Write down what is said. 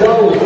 So.